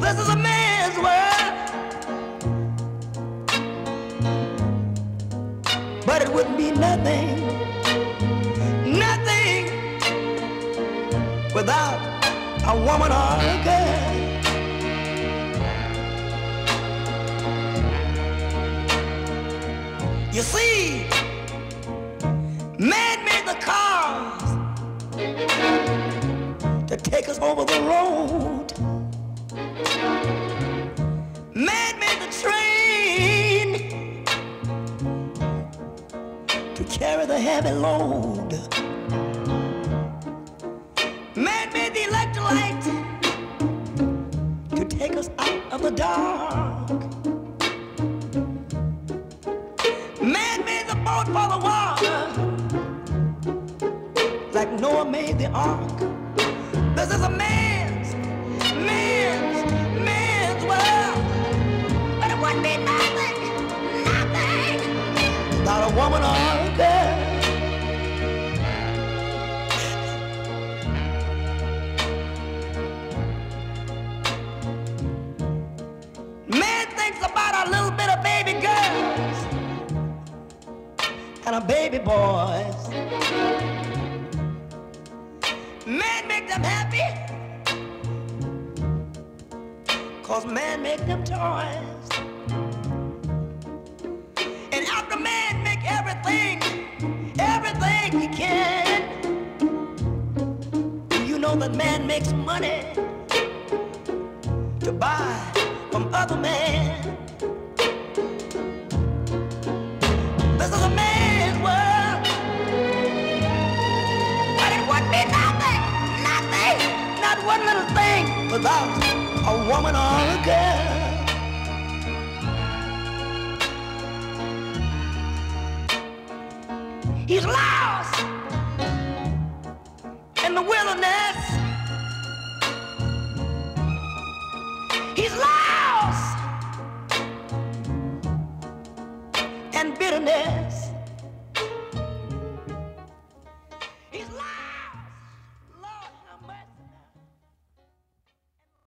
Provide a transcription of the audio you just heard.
This is a man's world. But it wouldn't be nothing, nothing without a woman or a girl. You see, man made the cars to take us over the road. Carry the heavy load. Man made the electric light to take us out of the dark. Man made the boat for the water, like Noah made the ark. This is a man's, baby girls and a baby boys. Man make them happy, cause man make them toys. And after man make everything, everything he can, you know that man makes money to buy from other men. Without a woman or a girl. He's lost in the wilderness. He's lost and bitterness.